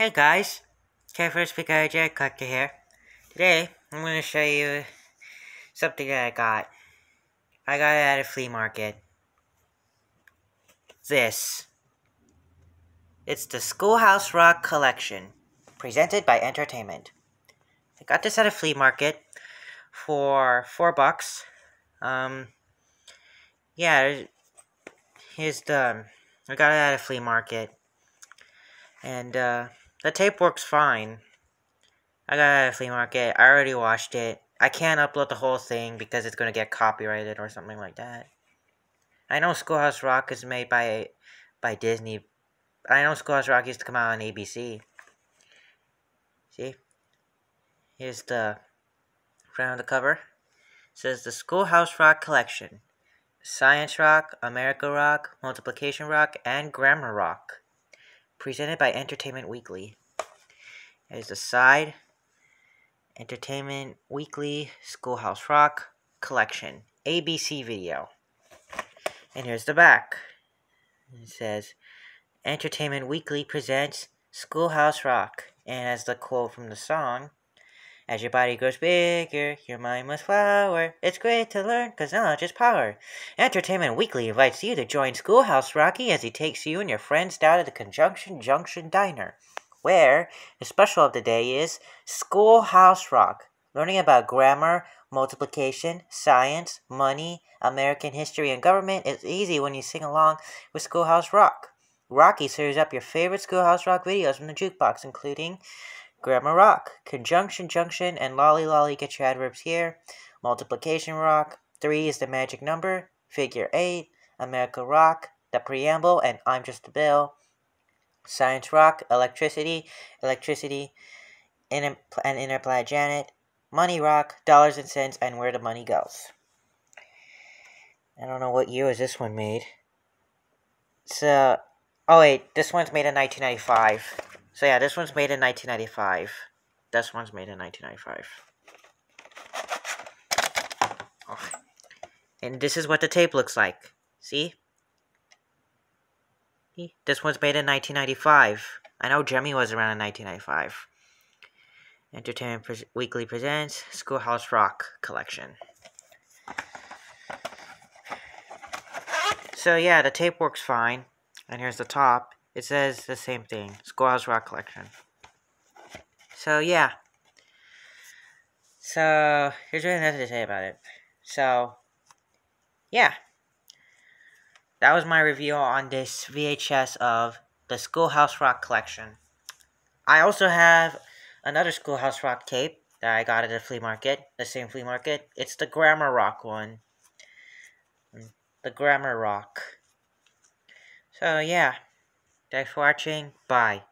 Hey guys, Carefree Speaker Jared Collector here. Today, I'm going to show you something that I got. I got it at a flea market. This. It's the Schoolhouse Rock Collection, presented by Entertainment. I got this at a flea market for four bucks. Um, yeah, here's the, I got it at a flea market. And, uh, the tape works fine. I got it at flea market. I already watched it. I can't upload the whole thing because it's going to get copyrighted or something like that. I know Schoolhouse Rock is made by by Disney. I know Schoolhouse Rock used to come out on ABC. See? Here's the front of the cover. It says the Schoolhouse Rock Collection. Science Rock, America Rock, Multiplication Rock, and Grammar Rock presented by Entertainment Weekly. Here's the side. Entertainment Weekly Schoolhouse Rock Collection ABC video. And here's the back. It says Entertainment Weekly presents Schoolhouse Rock. And as the quote from the song, as your body grows bigger, your mind must flower. It's great to learn, cause knowledge is power. Entertainment Weekly invites you to join Schoolhouse Rocky as he takes you and your friends down to the Conjunction Junction Diner, where the special of the day is Schoolhouse Rock. Learning about grammar, multiplication, science, money, American history, and government is easy when you sing along with Schoolhouse Rock. Rocky serves up your favorite Schoolhouse Rock videos from the jukebox, including Grammar Rock, Conjunction Junction, and Lolly Lolly get your adverbs here. Multiplication Rock, 3 is the magic number, Figure 8, America Rock, the preamble, and I'm Just a Bill. Science Rock, Electricity, Electricity, and Interplanet Janet. Money Rock, Dollars and Cents, and Where the Money Goes. I don't know what year was this one made. So, oh wait, this one's made in 1995. So yeah, this one's made in 1995. This one's made in 1995. Oh. And this is what the tape looks like. See? This one's made in 1995. I know Gemmy was around in 1995. Entertainment Pre Weekly presents Schoolhouse Rock Collection. So yeah, the tape works fine. And here's the top. It says the same thing. Schoolhouse Rock Collection. So, yeah. So, here's really nothing to say about it. So, yeah. That was my review on this VHS of the Schoolhouse Rock Collection. I also have another Schoolhouse Rock tape that I got at the flea market, the same flea market. It's the Grammar Rock one. Mm, the Grammar Rock. So, yeah. Thanks for watching. Bye.